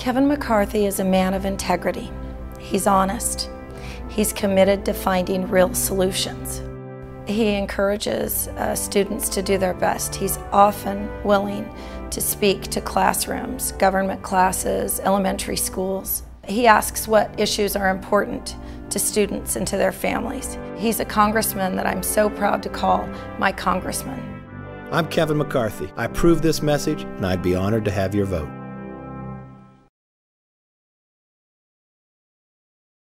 Kevin McCarthy is a man of integrity. He's honest. He's committed to finding real solutions. He encourages uh, students to do their best. He's often willing to speak to classrooms, government classes, elementary schools. He asks what issues are important to students and to their families. He's a congressman that I'm so proud to call my congressman. I'm Kevin McCarthy. I approve this message and I'd be honored to have your vote.